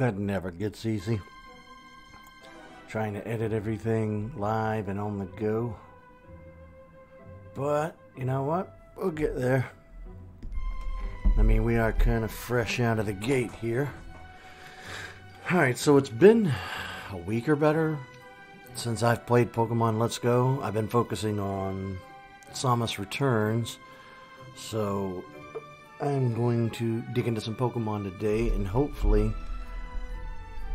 That never gets easy. Trying to edit everything live and on the go. But, you know what? We'll get there. I mean, we are kind of fresh out of the gate here. Alright, so it's been a week or better since I've played Pokemon Let's Go. I've been focusing on Samus Returns. So, I'm going to dig into some Pokemon today and hopefully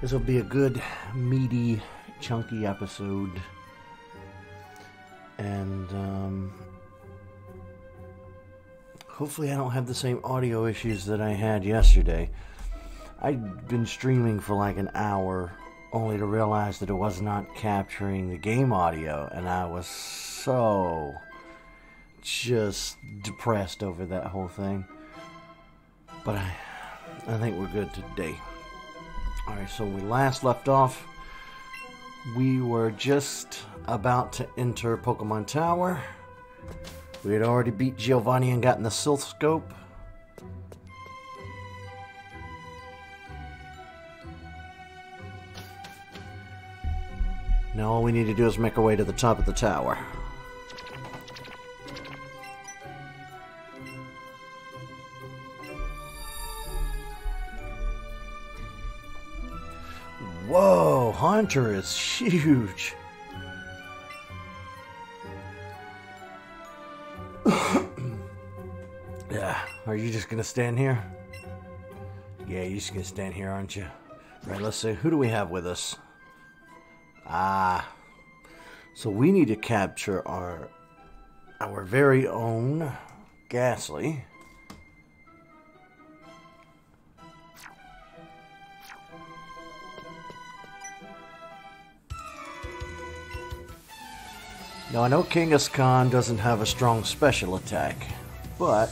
this will be a good, meaty, chunky episode. And um, hopefully, I don't have the same audio issues that I had yesterday. I'd been streaming for like an hour only to realize that it was not capturing the game audio, and I was so just depressed over that whole thing. But I, I think we're good today. Alright, so we last left off. We were just about to enter Pokemon Tower. We had already beat Giovanni and gotten the Silph Scope. Now all we need to do is make our way to the top of the tower. Whoa, Haunter is huge. yeah, are you just gonna stand here? Yeah, you're just gonna stand here, aren't you? Right, let's see. Who do we have with us? Ah, so we need to capture our our very own Gastly. Now I know Kangaskhan doesn't have a strong special attack, but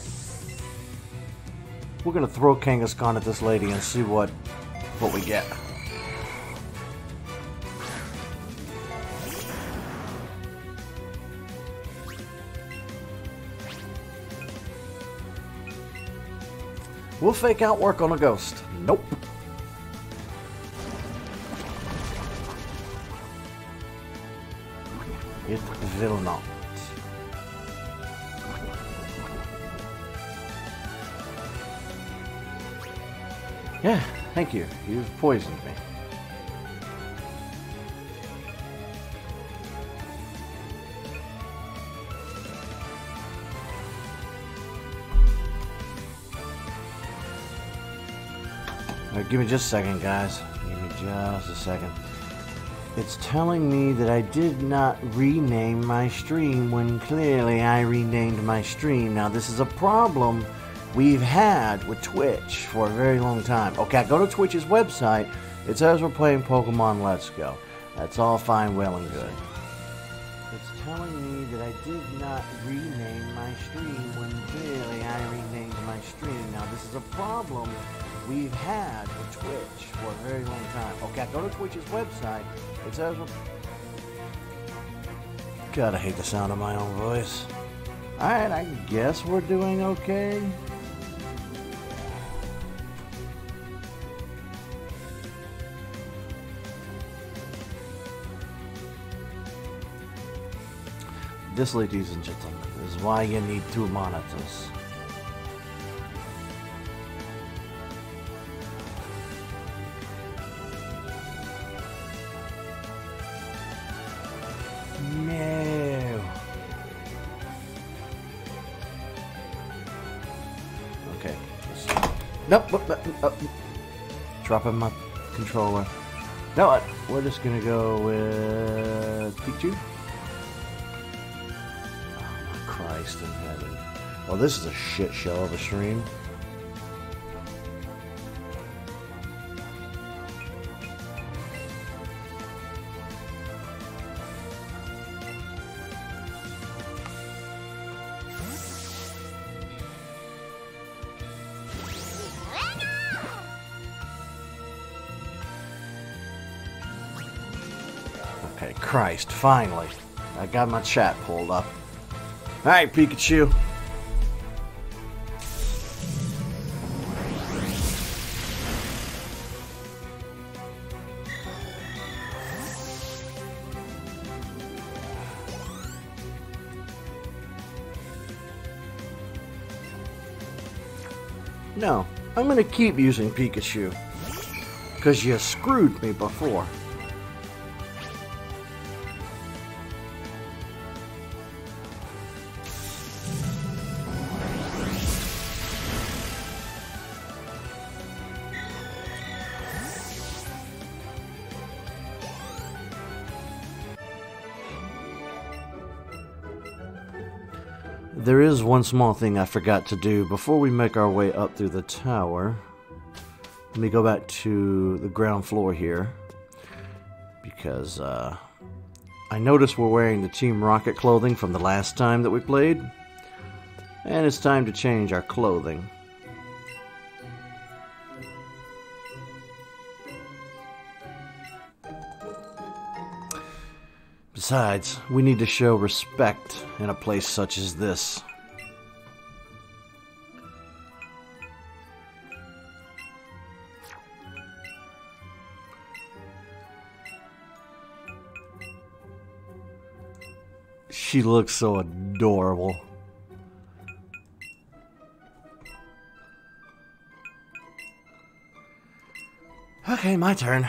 we're gonna throw Kangaskhan at this lady and see what what we get. We'll fake out work on a ghost. Nope. Will not. Yeah, thank you. You've poisoned me. Give me just a second, guys. Give me just a second. It's telling me that I did not rename my stream when clearly I renamed my stream. Now, this is a problem we've had with Twitch for a very long time. Okay, I go to Twitch's website. It says we're playing Pokemon Let's Go. That's all fine, well, and good. It's telling me that I did not rename my stream when clearly I renamed my stream. Now, this is a problem we've had Twitch for a very long time. Okay, I go to Twitch's website. It says. God, I hate the sound of my own voice. Alright, I guess we're doing okay. This, ladies and gentlemen, is why you need two monitors. Nope. nope, nope. Dropping my controller. No, what? We're just gonna go with Pikachu. Oh my Christ in heaven! Well, this is a shit show of a stream. Finally. I got my chat pulled up. Alright, Pikachu. No, I'm gonna keep using Pikachu. Because you screwed me before. One small thing I forgot to do before we make our way up through the tower. Let me go back to the ground floor here because uh, I noticed we're wearing the Team Rocket clothing from the last time that we played, and it's time to change our clothing. Besides, we need to show respect in a place such as this. She looks so adorable. Okay, my turn.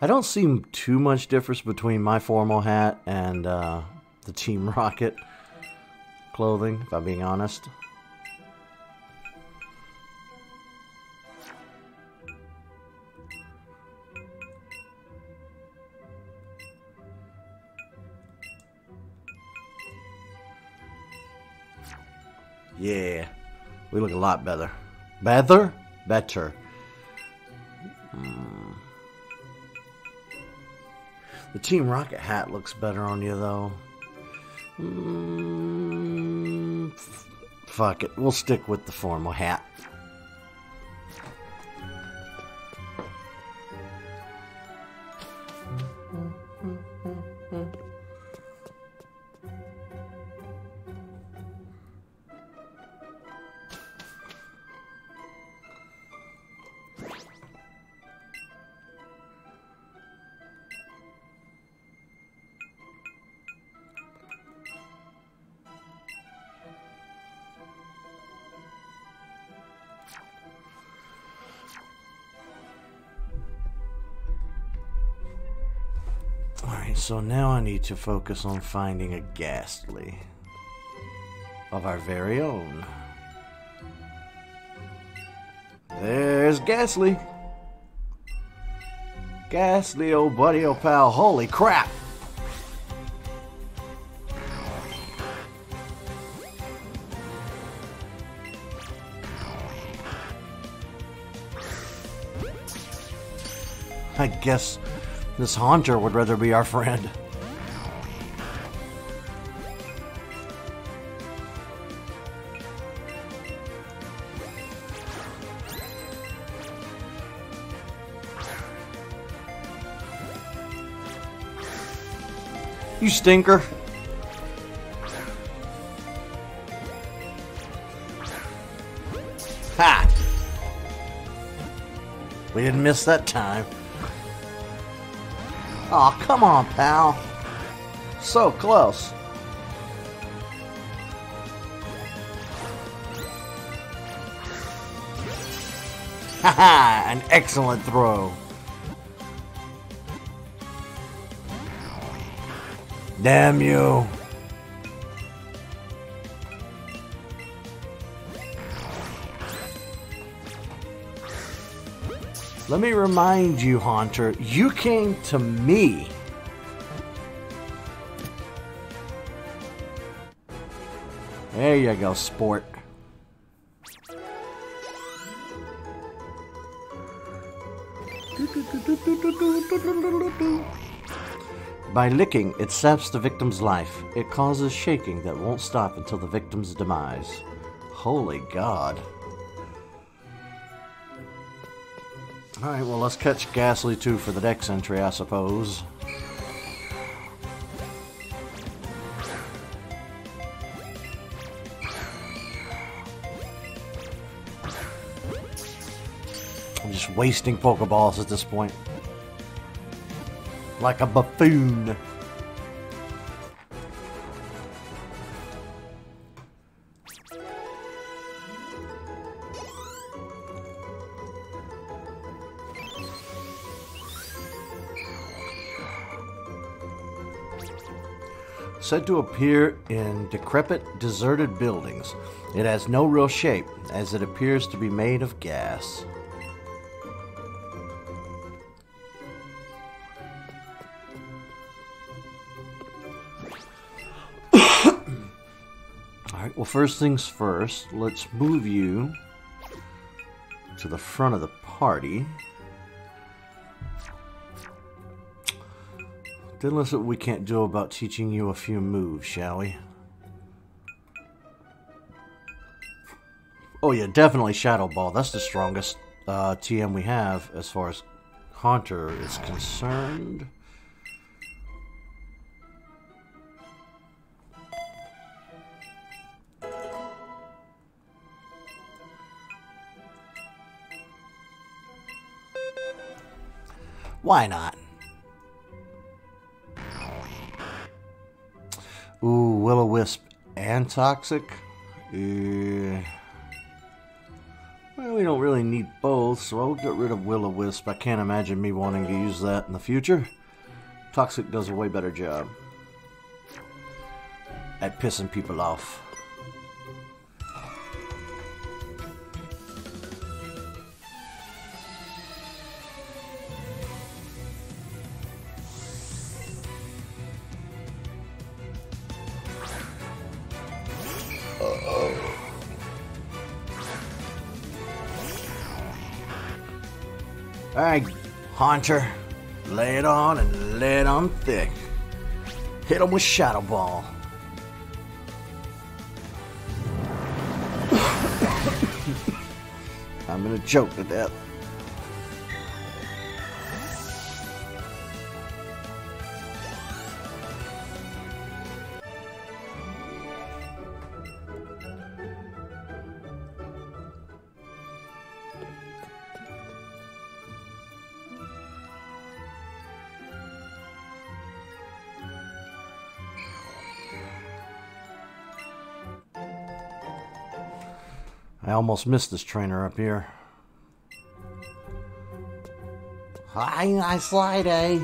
I don't see too much difference between my formal hat and uh, the Team Rocket clothing, if I'm being honest. Yeah, we look a lot better. Better? Better. Hmm. The Team Rocket hat looks better on you, though. Mm, fuck it. We'll stick with the formal hat. To focus on finding a Gastly of our very own. There's Gastly. Gastly, old buddy, old pal. Holy crap! I guess this Haunter would rather be our friend. Stinker. Ha! We didn't miss that time. oh, come on, pal. So close. Haha, an excellent throw. Damn you. Let me remind you, Haunter, you came to me. There you go, sport. By licking, it saps the victim's life. It causes shaking that won't stop until the victim's demise. Holy God. Alright, well, let's catch Gastly 2 for the next entry, I suppose. I'm just wasting Pokeballs at this point. Like a buffoon. said to appear in decrepit, deserted buildings. It has no real shape, as it appears to be made of gas. First things first, let's move you to the front of the party. Then let's see what we can't do about teaching you a few moves, shall we? Oh yeah, definitely Shadow Ball. That's the strongest uh, TM we have as far as Haunter is concerned. Why not? Ooh, Will-O-Wisp and Toxic? Uh, well, we don't really need both, so I'll get rid of Will-O-Wisp. I can't imagine me wanting to use that in the future. Toxic does a way better job at pissing people off. Haunter. Lay it on and lay it on thick. Hit him with Shadow Ball. I'm gonna choke to death. Almost missed this trainer up here. Hi, I slide, eh?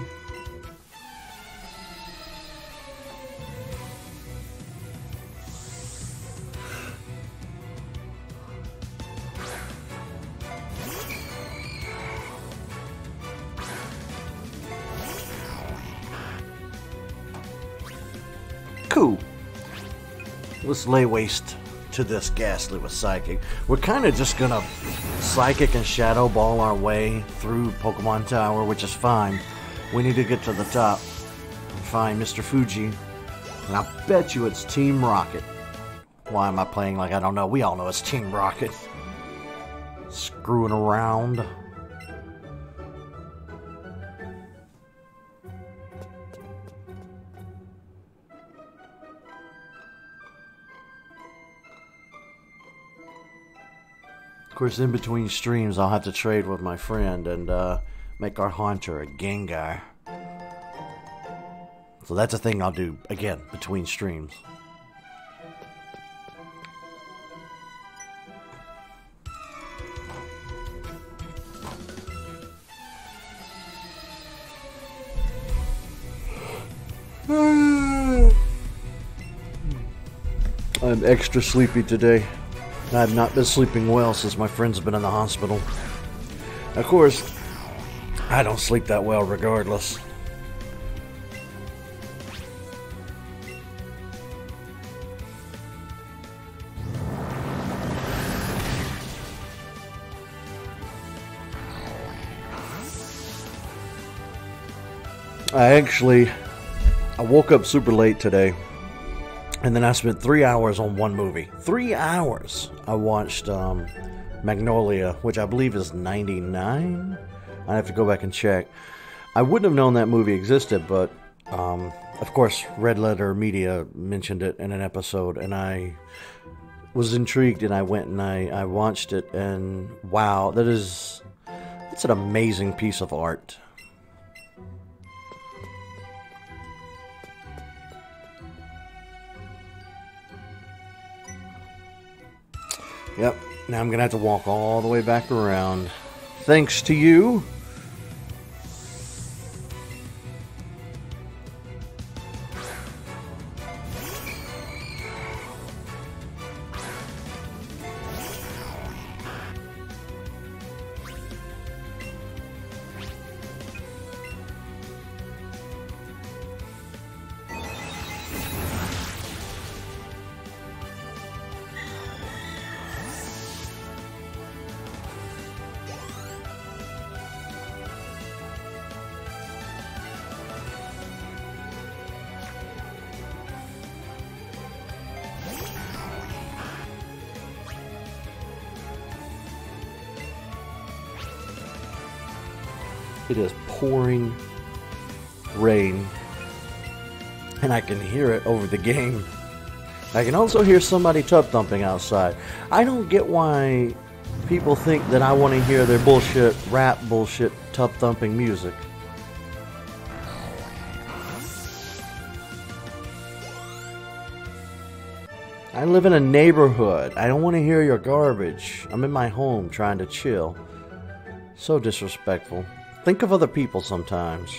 Cool. Let's lay waste to this Gastly with Psychic. We're kind of just gonna Psychic and Shadow Ball our way through Pokemon Tower, which is fine. We need to get to the top and find Mr. Fuji. And I bet you it's Team Rocket. Why am I playing like I don't know? We all know it's Team Rocket. Screwing around. Of course, in between streams, I'll have to trade with my friend and uh, make our Haunter a Gengar. So that's a thing I'll do, again, between streams. I'm extra sleepy today. I've not been sleeping well since my friend's been in the hospital. Of course, I don't sleep that well regardless. I actually I woke up super late today and then I spent three hours on one movie. Three hours. I watched um, Magnolia, which I believe is 99. I have to go back and check. I wouldn't have known that movie existed, but um, of course, Red Letter Media mentioned it in an episode, and I was intrigued, and I went and I, I watched it, and wow, that is it's an amazing piece of art. Yep, now I'm gonna have to walk all the way back around. Thanks to you. Over the game. I can also hear somebody tub thumping outside. I don't get why people think that I want to hear their bullshit, rap bullshit, tub thumping music. I live in a neighborhood. I don't want to hear your garbage. I'm in my home trying to chill. So disrespectful. Think of other people sometimes.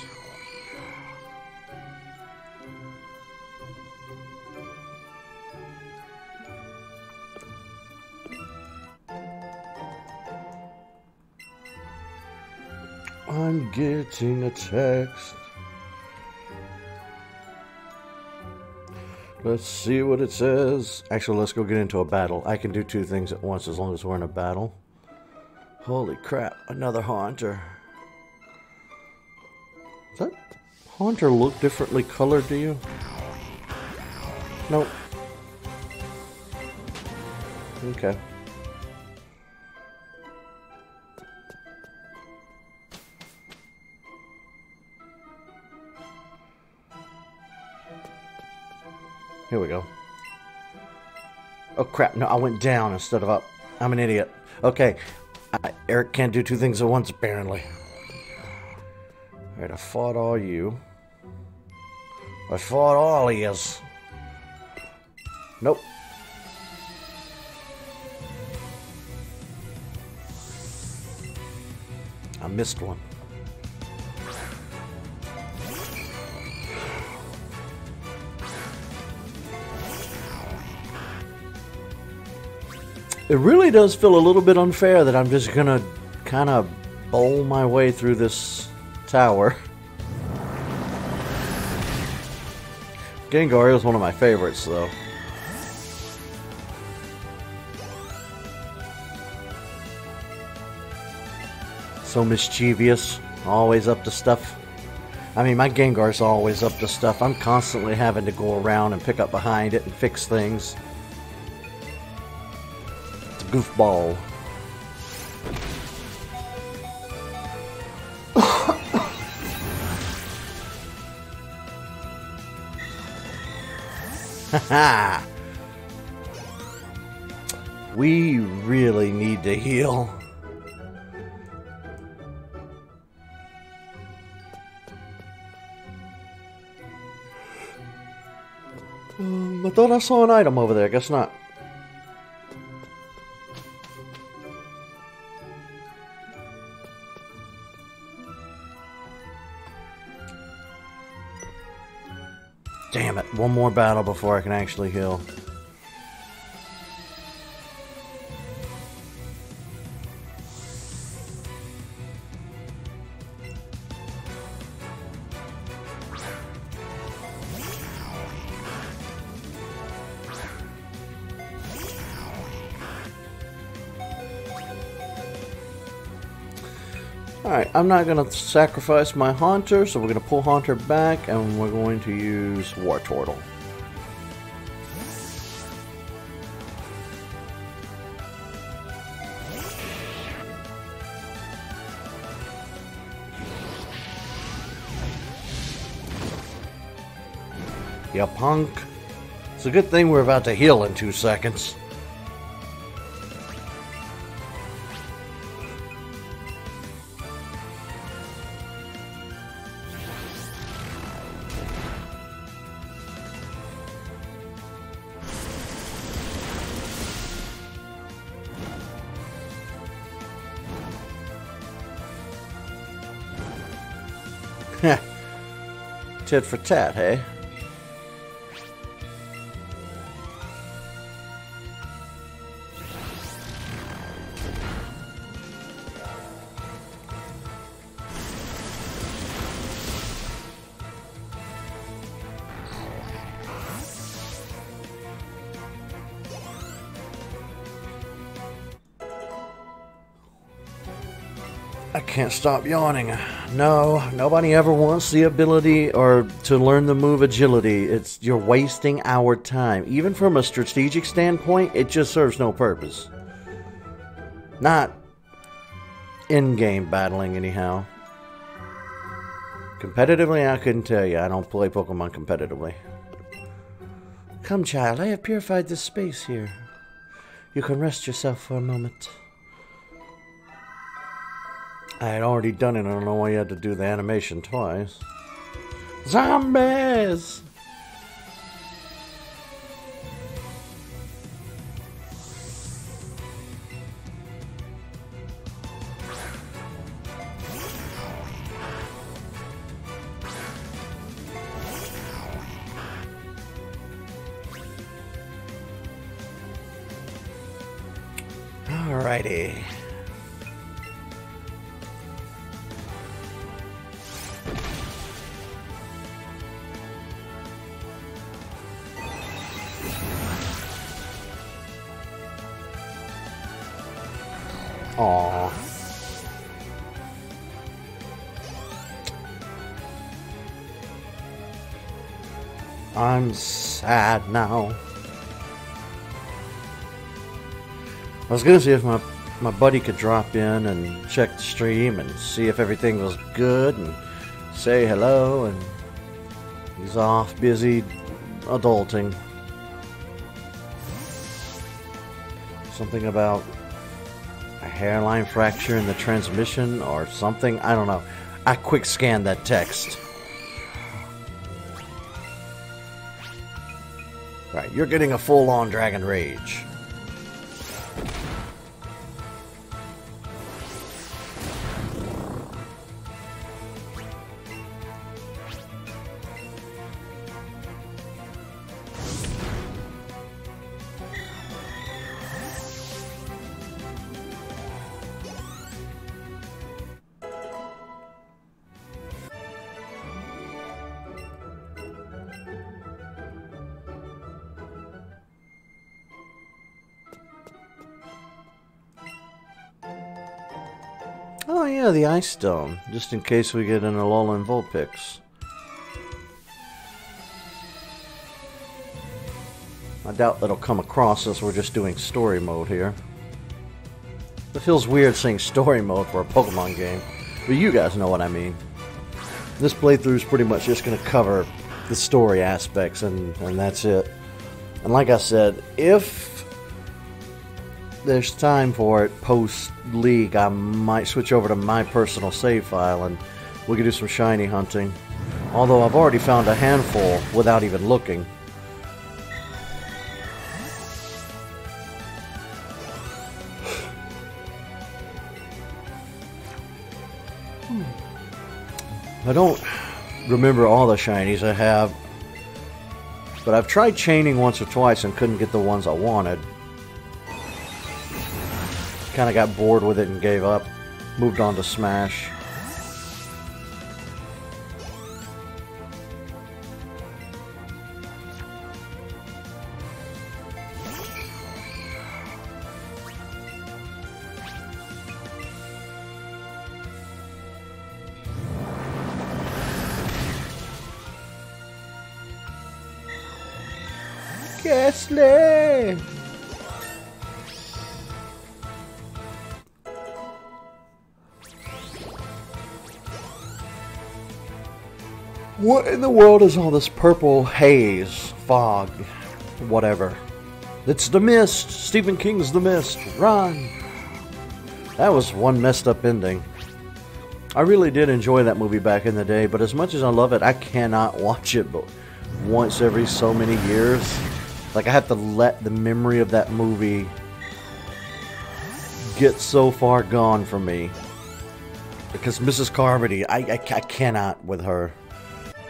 I'm getting a text. Let's see what it says. Actually, let's go get into a battle. I can do two things at once as long as we're in a battle. Holy crap, another haunter. Does that haunter look differently colored to you? Nope. Okay. Here we go. Oh crap, no, I went down instead of up. I'm an idiot. Okay, I, Eric can't do two things at once, apparently. Alright, I fought all you. I fought all of yous. Nope. I missed one. It really does feel a little bit unfair that I'm just gonna kind of bowl my way through this tower. Gengar is one of my favorites, though. So mischievous, always up to stuff. I mean, my Gengar's always up to stuff. I'm constantly having to go around and pick up behind it and fix things. Goofball. we really need to heal. Um, I thought I saw an item over there. Guess not. One more battle before I can actually heal. Not going to sacrifice my Haunter, so we're going to pull Haunter back and we're going to use Wartortle. Yeah, punk. It's a good thing we're about to heal in two seconds. Tit for tat, hey? Can't stop yawning. No, nobody ever wants the ability or to learn the move agility. It's you're wasting our time. Even from a strategic standpoint, it just serves no purpose. Not in-game battling anyhow. Competitively, I couldn't tell you. I don't play Pokemon competitively. Come, child, I have purified this space here. You can rest yourself for a moment. I had already done it. I don't know why you had to do the animation twice. Zombies! Was gonna see if my my buddy could drop in and check the stream and see if everything was good and say hello and he's off busy adulting. Something about a hairline fracture in the transmission or something. I don't know. I quick scanned that text. Right, you're getting a full-on Dragon Rage. Ice Stone, just in case we get an Alolan Vulpix. I doubt that'll come across as we're just doing story mode here. It feels weird saying story mode for a Pokemon game, but you guys know what I mean. This playthrough is pretty much just going to cover the story aspects, and, and that's it. And like I said, if there's time for it post league, I might switch over to my personal save file and we could do some shiny hunting. Although I've already found a handful without even looking. I don't remember all the shinies I have, but I've tried chaining once or twice and couldn't get the ones I wanted kind of got bored with it and gave up. Moved on to Smash. In the world is all this purple haze, fog, whatever? It's The Mist. Stephen King's The Mist. Run. That was one messed up ending. I really did enjoy that movie back in the day, but as much as I love it, I cannot watch it but once every so many years. Like I have to let the memory of that movie get so far gone from me. Because Mrs. Carmody, I, I, I cannot with her.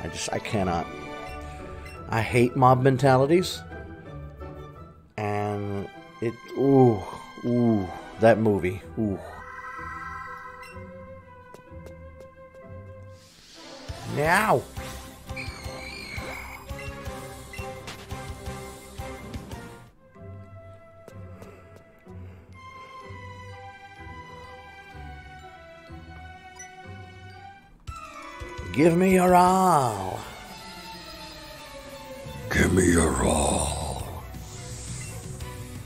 I just, I cannot. I hate mob mentalities. And it, ooh, ooh, that movie, ooh. Now! Give me your all. Give me your all.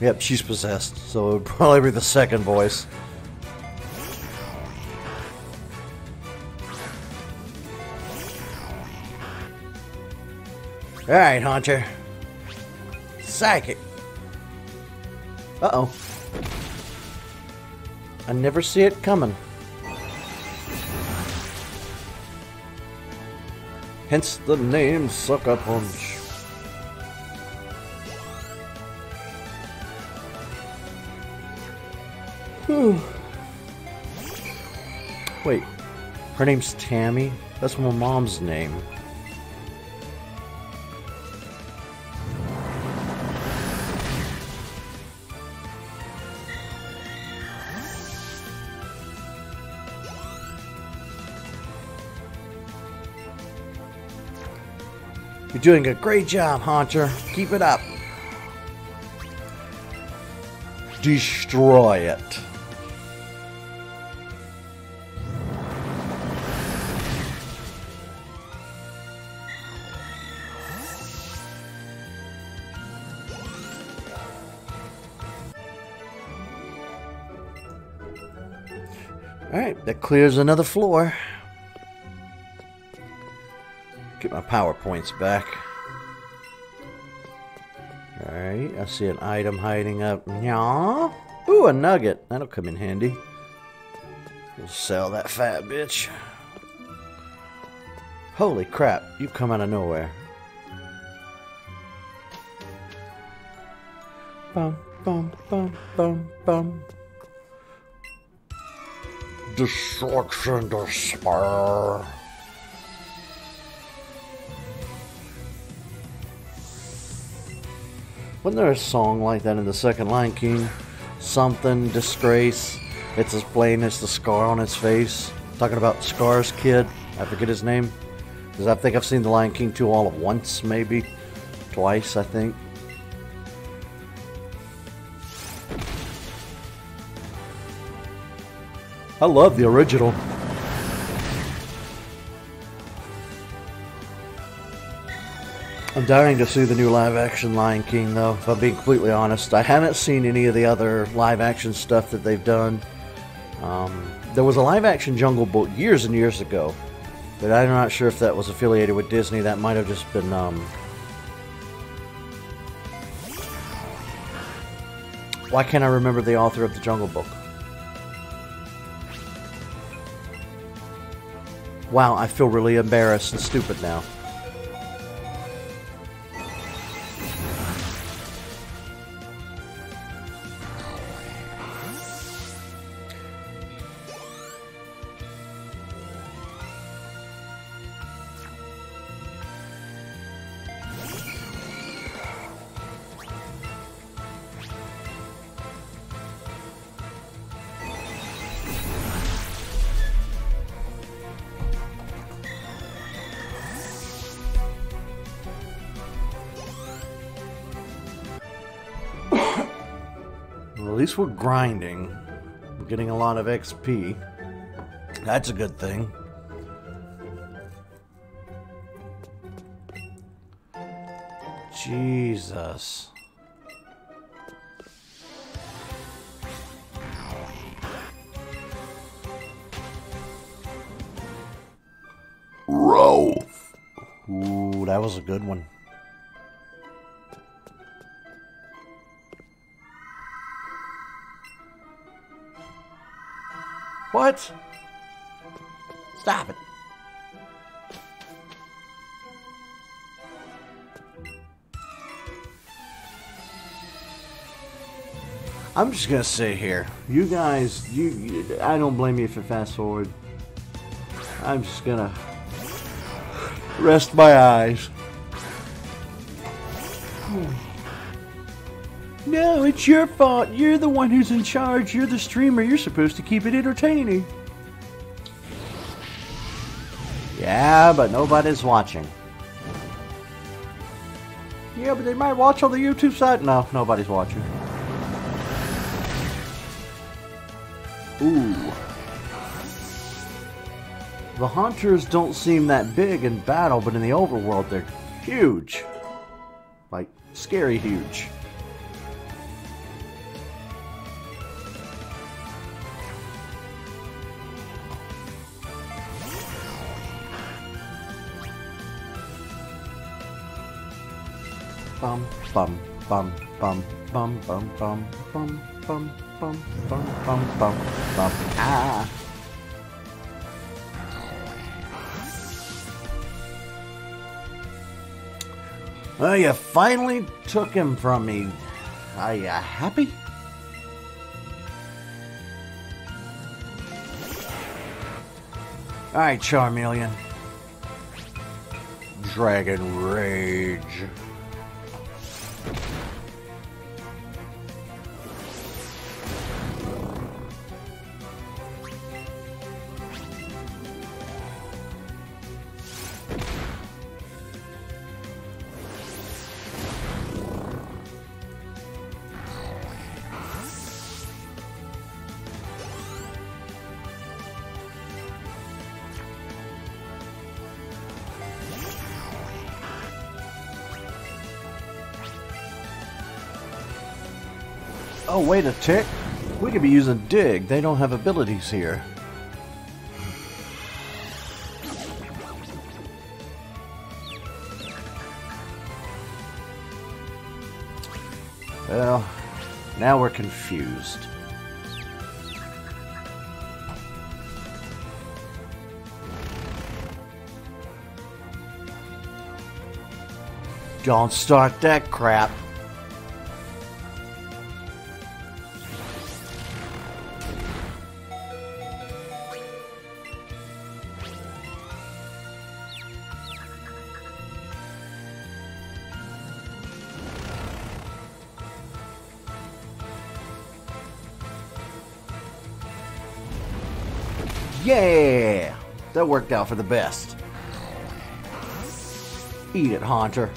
Yep, she's possessed, so it would probably be the second voice. Alright, Haunter. Psychic. Uh-oh. I never see it coming. Hence the name Sucker Punch. Whew. Wait, her name's Tammy? That's my mom's name. Doing a great job, Haunter. Keep it up. Destroy it. Alright, that clears another floor my PowerPoints back. Alright, I see an item hiding up. Yeah. Ooh, a nugget. That'll come in handy. We'll sell that fat bitch. Holy crap, you come out of nowhere. Bum, bum, bum, bum, bum. Destruction, despair. Wasn't there a song like that in the second Lion King? Something, disgrace. It's as plain as the scar on his face. Talking about Scar's kid. I forget his name. Because I think I've seen the Lion King 2 all at once, maybe. Twice, I think. I love the original. I'm dying to see the new live action Lion King, though, if I'm being completely honest. I haven't seen any of the other live action stuff that they've done. Um, there was a live action Jungle Book years and years ago, but I'm not sure if that was affiliated with Disney. That might have just been. Um, why can't I remember the author of the Jungle Book? Wow, I feel really embarrassed and stupid now. Least we're grinding. We're getting a lot of XP. That's a good thing. Jesus. Ralph, that was a good one. What? Stop it. I'm just gonna sit here. You guys, you, you, I don't blame you you fast forward. I'm just gonna rest my eyes. No, it's your fault. You're the one who's in charge. You're the streamer. You're supposed to keep it entertaining. Yeah, but nobody's watching. Yeah, but they might watch on the YouTube side. No, nobody's watching. Ooh. The Haunters don't seem that big in battle, but in the overworld they're huge. Like, scary huge. Bum, bum, bum, bum, bum, bum, bum, bum, bum, bum, bum, bum, bum, bum. Ah. Well, you finally took him from me. Are you happy? Alright, Charmeleon. Dragon Rage. Wait a tick. We could be using Dig. They don't have abilities here. Well, now we're confused. Don't start that crap. That worked out for the best. Eat it, Haunter.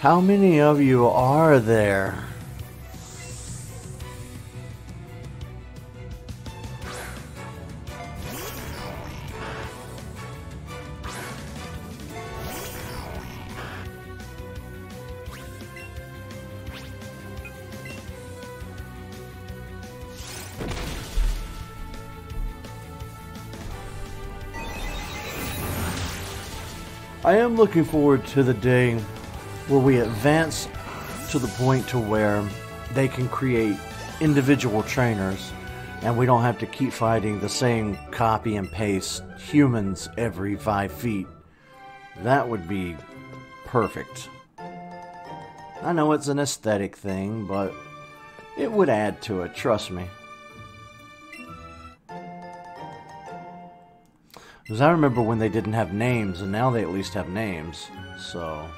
How many of you are there? I am looking forward to the day where we advance to the point to where they can create individual trainers and we don't have to keep fighting the same copy and paste humans every five feet. That would be perfect. I know it's an aesthetic thing, but it would add to it, trust me. Because I remember when they didn't have names, and now they at least have names, so...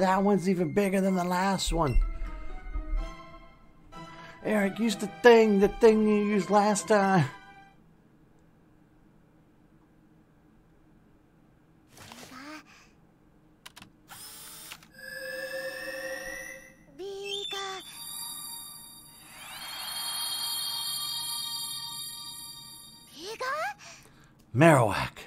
that one's even bigger than the last one. Eric, use the thing, the thing you used last time. Marowak.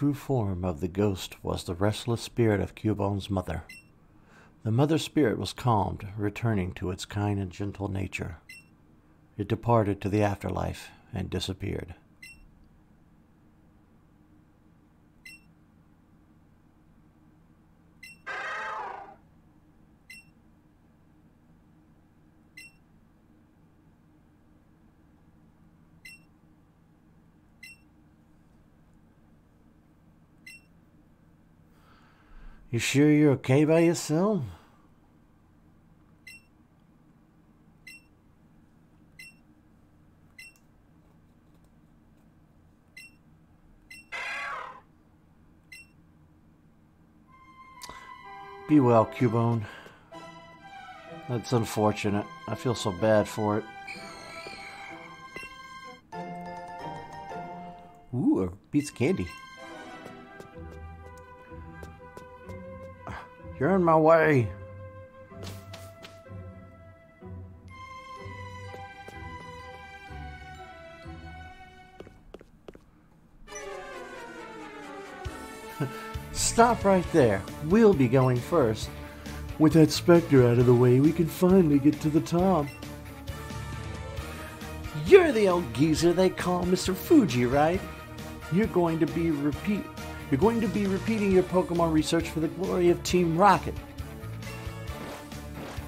True form of the ghost was the restless spirit of Cubone's mother. The mother spirit was calmed, returning to its kind and gentle nature. It departed to the afterlife and disappeared. You sure you're okay by yourself? Be well, Cubone. That's unfortunate. I feel so bad for it. Ooh, a piece of candy. You're in my way. Stop right there. We'll be going first. With that specter out of the way, we can finally get to the top. You're the old geezer they call Mr. Fuji, right? You're going to be repeat you're going to be repeating your Pokemon research for the glory of Team Rocket.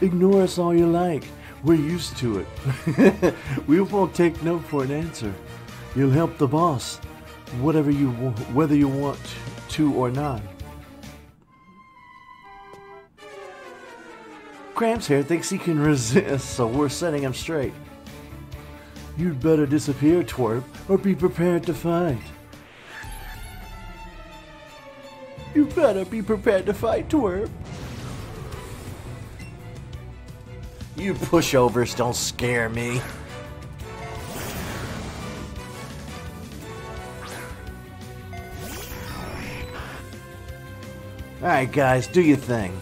Ignore us all you like. We're used to it. we won't take no for an answer. You'll help the boss, whatever you whether you want to or not. Gramps here thinks he can resist, so we're setting him straight. You'd better disappear, twerp, or be prepared to fight. Better be prepared to fight, Twerp. You pushovers don't scare me. Alright guys, do your thing.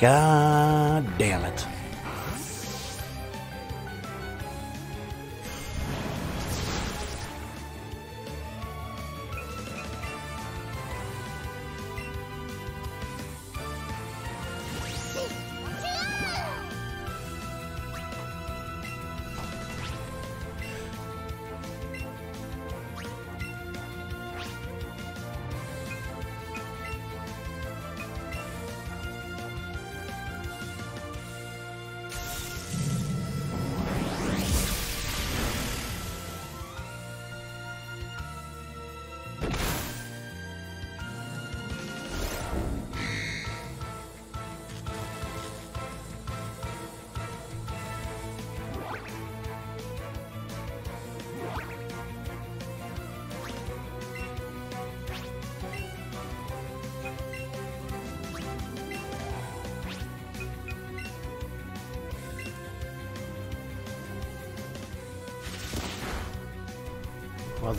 God damn it.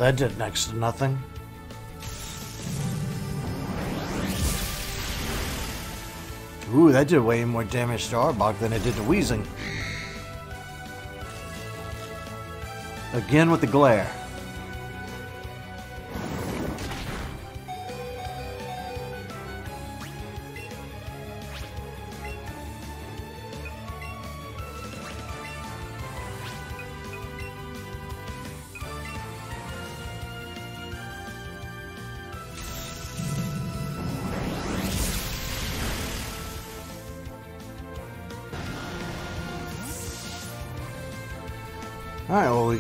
That did next to nothing. Ooh, that did way more damage to Arbok than it did to Weezing. Again with the glare.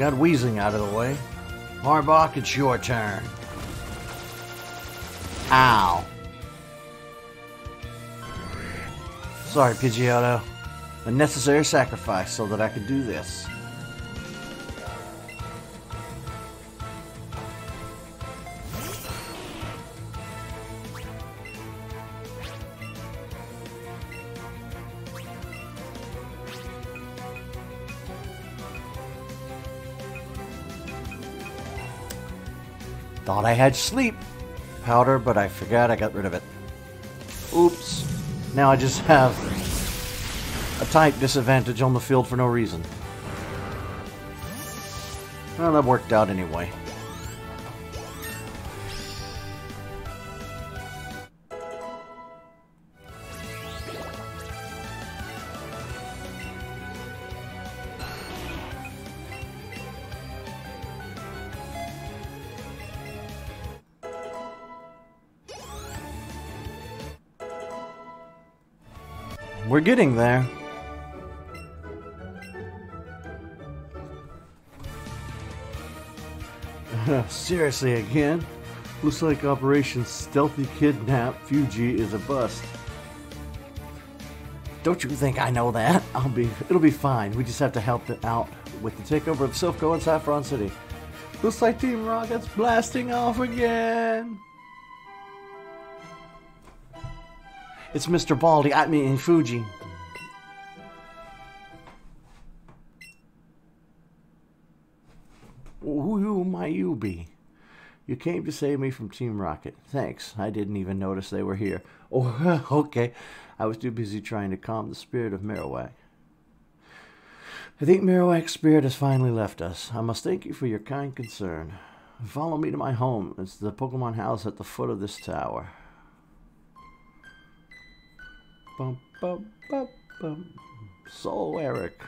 Got Weezing out of the way. Arbok, it's your turn. Ow. Sorry, Pidgeotto. A necessary sacrifice so that I could do this. Thought I had sleep powder, but I forgot I got rid of it. Oops. Now I just have a type disadvantage on the field for no reason. Well, that worked out anyway. We're getting there. Seriously, again? Looks like Operation Stealthy Kidnap Fuji is a bust. Don't you think I know that? I'll be it'll be fine. We just have to help it out with the takeover of Silph Co and Saffron City. Looks like Team Rocket's blasting off again. It's Mr. Baldi, I mean Fuji. Who might you be? You came to save me from Team Rocket. Thanks. I didn't even notice they were here. Oh, okay. I was too busy trying to calm the spirit of Marowak. I think Marowak's spirit has finally left us. I must thank you for your kind concern. Follow me to my home. It's the Pokemon house at the foot of this tower. Bum, bum, bum, bum. So, Eric,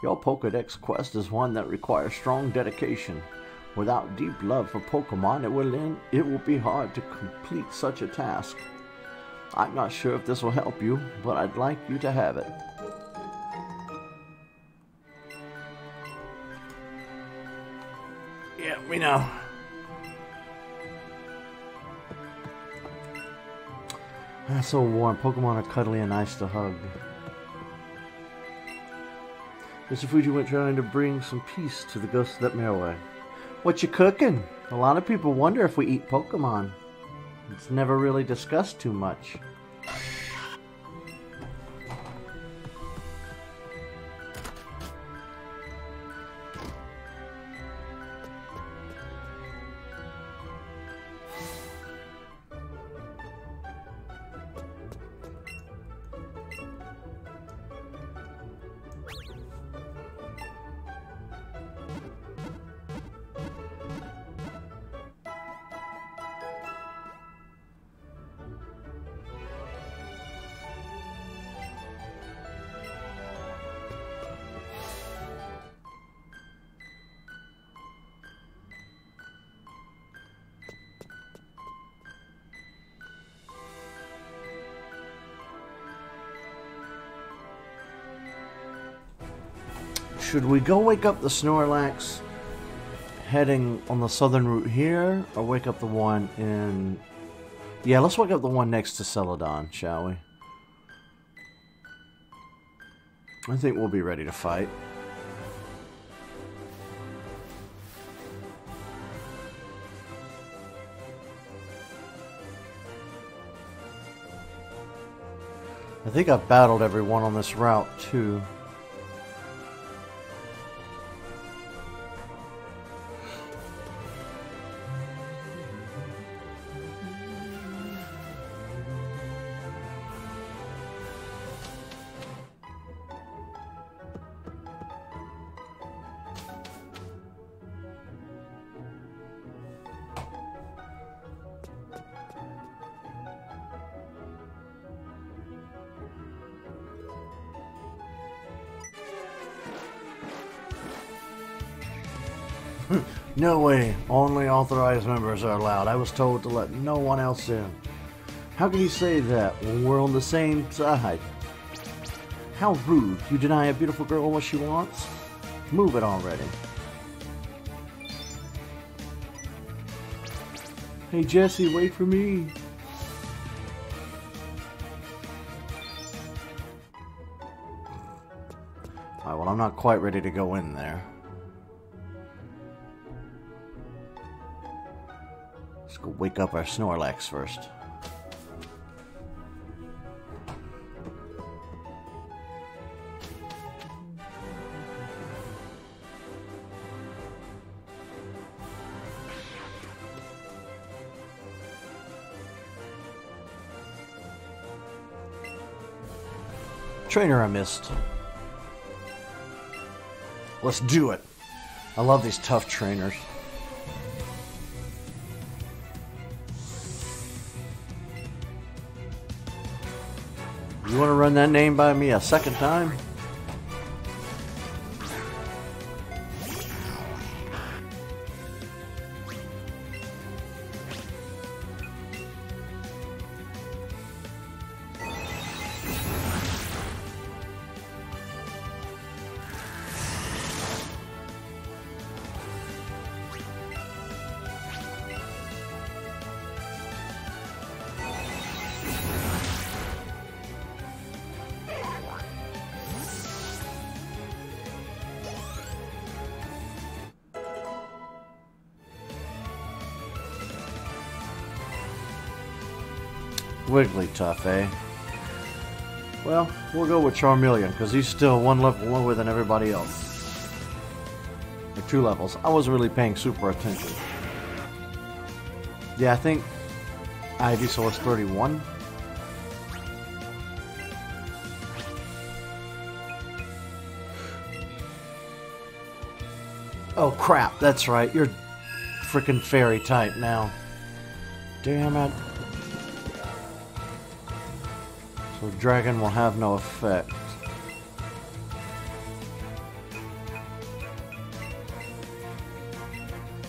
your Pokedex quest is one that requires strong dedication. Without deep love for Pokemon, it will, end, it will be hard to complete such a task. I'm not sure if this will help you, but I'd like you to have it. Yeah, we know. That's so warm. Pokemon are cuddly and nice to hug. Mr. Fuji went trying to bring some peace to the ghosts that Marowak. What you cooking? A lot of people wonder if we eat Pokemon. It's never really discussed too much. Should we go wake up the Snorlax heading on the southern route here, or wake up the one in... Yeah, let's wake up the one next to Celadon, shall we? I think we'll be ready to fight. I think I've battled everyone on this route, too. No way. Only authorized members are allowed. I was told to let no one else in. How can you say that when we're on the same side? How rude. You deny a beautiful girl what she wants? Move it already. Hey Jessie, wait for me. Alright, well I'm not quite ready to go in there. Wake up our Snorlax first. Trainer I missed. Let's do it. I love these tough trainers. Run that name by me a second time? Wigglytuff, eh? Well, we'll go with Charmeleon, because he's still one level lower than everybody else. Or two levels. I wasn't really paying super attention. Yeah, I think Ivysaur is 31. Oh crap, that's right, you're freaking fairy type now. Damn it. Dragon will have no effect.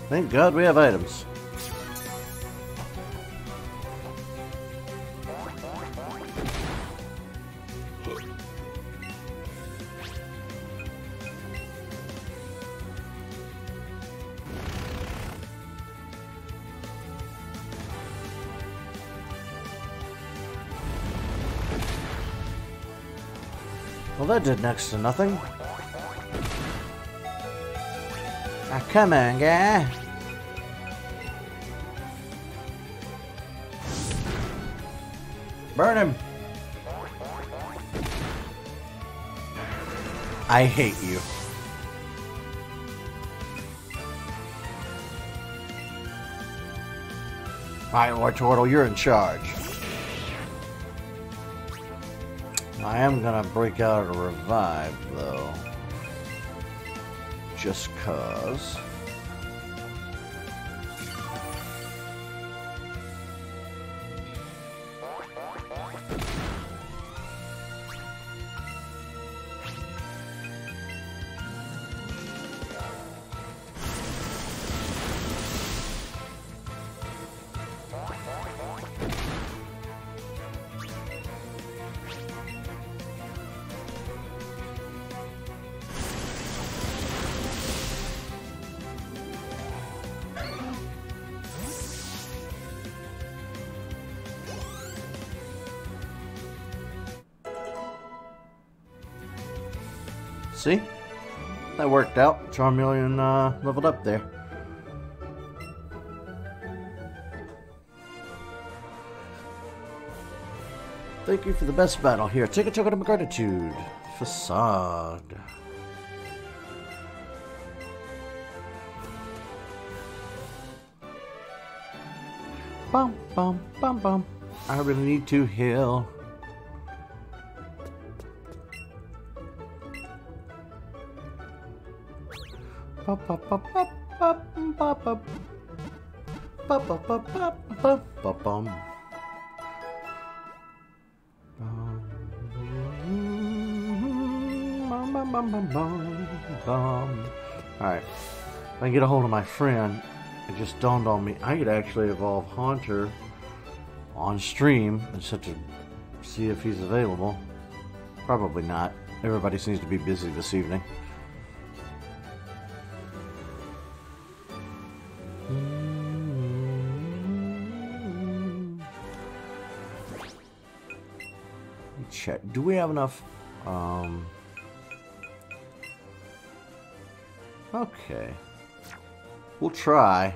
Thank God we have items. That did next to nothing. Ah, come on, guy. Burn him. I hate you. Alright, Wartortle, you're in charge. I am gonna break out a revive though. Just cause. Out. Charmeleon uh, leveled up there. Thank you for the best battle here. Take a token of my gratitude. Facade. Bum, bum, bum, bum. I really need to heal. Alright. I can get a hold of my friend, it just dawned on me I could actually evolve Haunter on stream. Just have to see if he's available. Probably not. Everybody seems to be busy this evening. Check. Do we have enough? Um, okay. We'll try.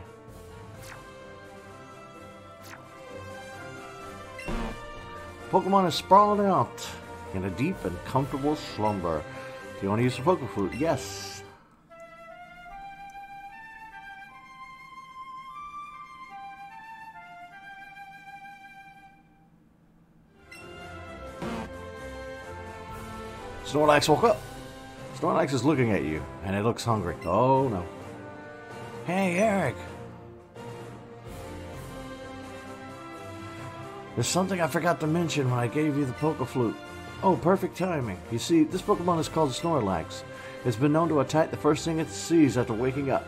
Pokemon is sprawled out in a deep and comfortable slumber. Do you want to use the Poke Flute? Yes. Snorlax woke up. Snorlax is looking at you, and it looks hungry. Oh no. Hey, Eric. There's something I forgot to mention when I gave you the Poke Flute. Oh, perfect timing. You see, this Pokemon is called Snorlax. It's been known to attack the first thing it sees after waking up.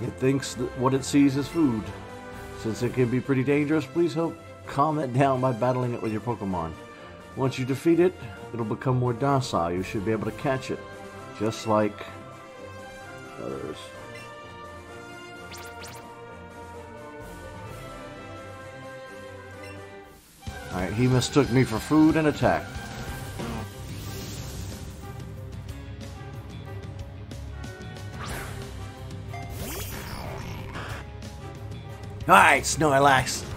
It thinks that what it sees is food. Since it can be pretty dangerous, please help calm it down by battling it with your Pokemon. Once you defeat it, it'll become more docile. You should be able to catch it, just like others. Alright, he mistook me for food and attacked. Alright, Snorlax.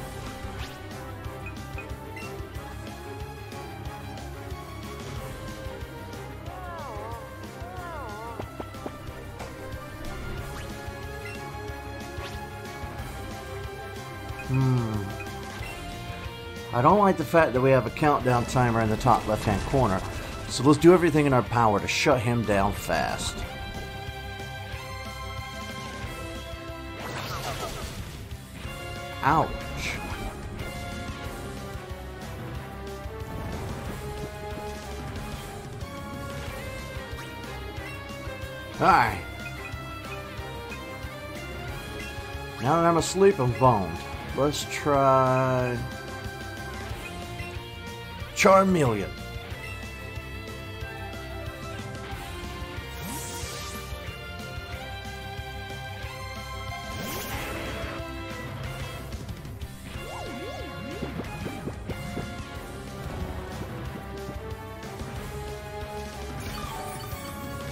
I don't like the fact that we have a countdown timer in the top left hand corner, so let's do everything in our power to shut him down fast. Ouch. Alright. Now that I'm asleep, I'm boned. Let's try... Charmeleon.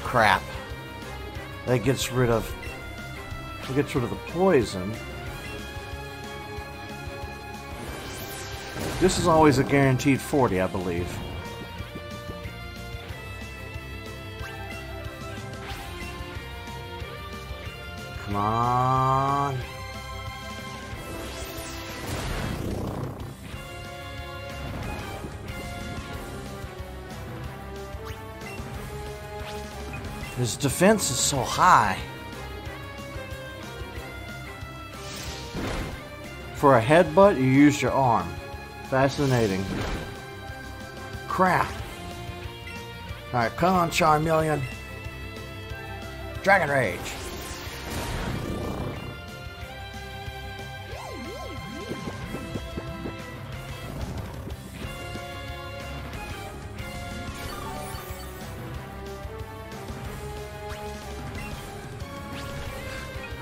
Crap. That gets rid of... That gets rid of the poison. This is always a guaranteed 40, I believe. Come on. His defense is so high. For a headbutt, you use your arm. Fascinating. Crap. Alright, come on, Charmeleon. Dragon Rage.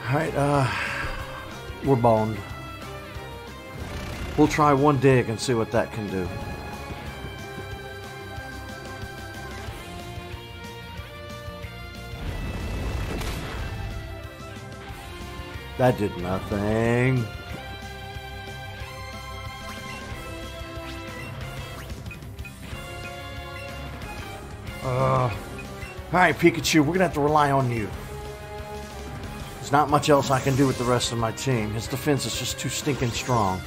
Alright, uh, we're boned. We'll try one dig and see what that can do. That did nothing. Uh, Alright, Pikachu, we're gonna have to rely on you. There's not much else I can do with the rest of my team. His defense is just too stinking strong.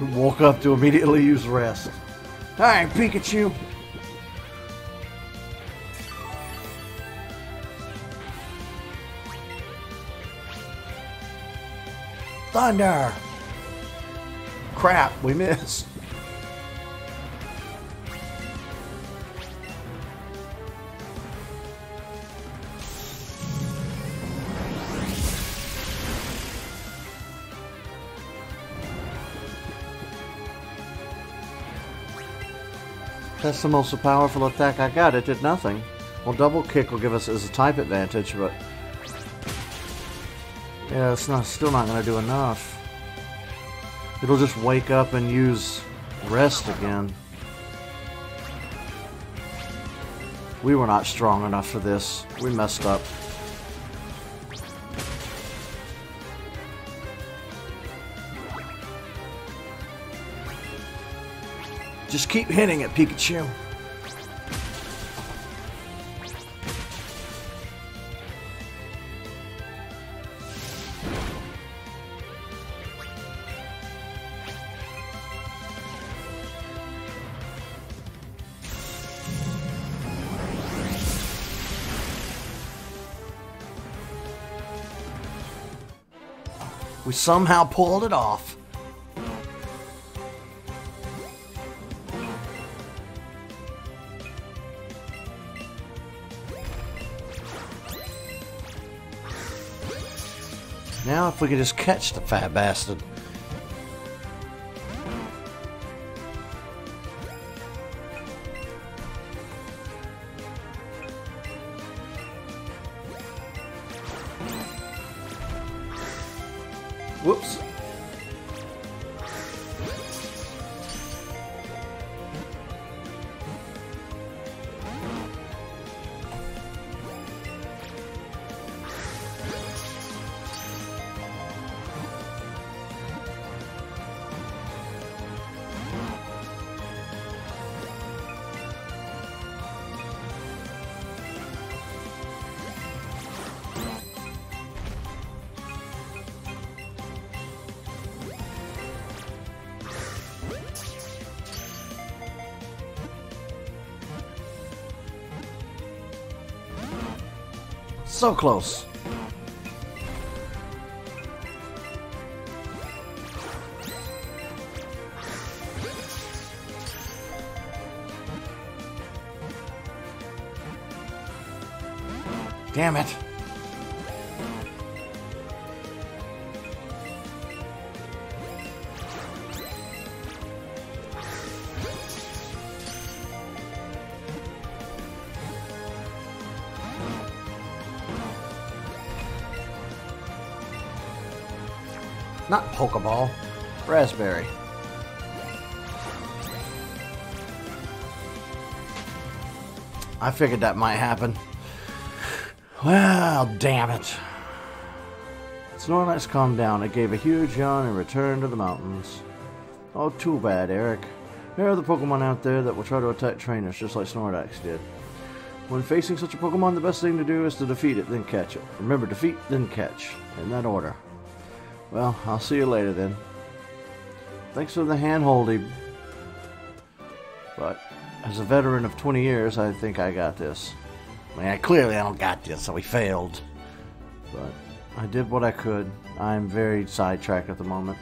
Woke up to immediately use rest. Alright, Pikachu. Thunder! Crap, we missed. That's the most powerful attack I got. It did nothing. Well, double kick will give us as a type advantage, but yeah, it's not still not going to do enough. It'll just wake up and use rest again. We were not strong enough for this. We messed up. Just keep hitting it, Pikachu. We somehow pulled it off. We could just catch the fat bastard. Whoops. So close. Damn it. Pokeball. Razz Berry. I figured that might happen. Well, damn it. Snorlax calmed down. It gave a huge yawn and returned to the mountains. Oh, too bad, Eric. There are the Pokemon out there that will try to attack trainers just like Snorlax did. When facing such a Pokemon, the best thing to do is to defeat it, then catch it. Remember, defeat, then catch. In that order. Well, I'll see you later then. Thanks for the hand-holding. But, as a veteran of 20 years, I think I got this. I mean, I, clearly I don't got this, so we failed. But, I did what I could. I'm very sidetracked at the moment.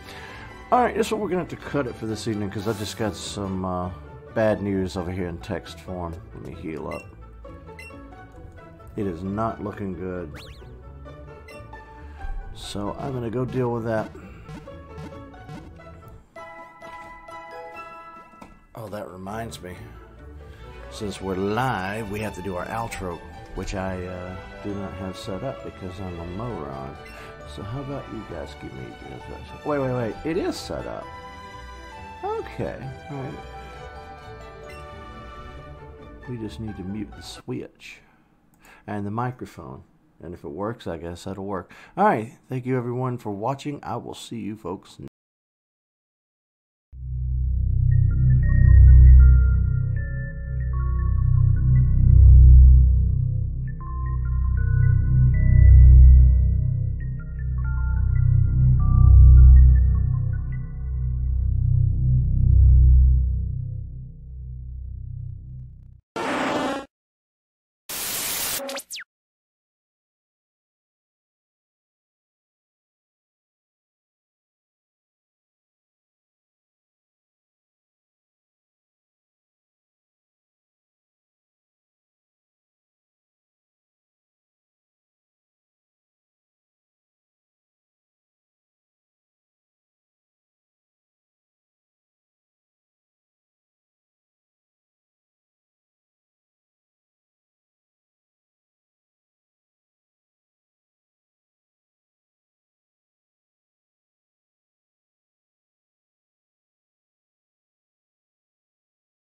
This is what we're going to have to cut it for this evening, because I just got some uh, bad news over here in text form. Let me heal up. It is not looking good. So I'm going to go deal with that. Oh, that reminds me. Since we're live, we have to do our outro, which I uh, do not have set up because I'm a moron. So how about you guys give me just Wait, wait, wait. It is set up. Okay. All right. We just need to mute the switch and the microphone. And if it works, I guess that'll work. All right. Thank you, everyone, for watching. I will see you folks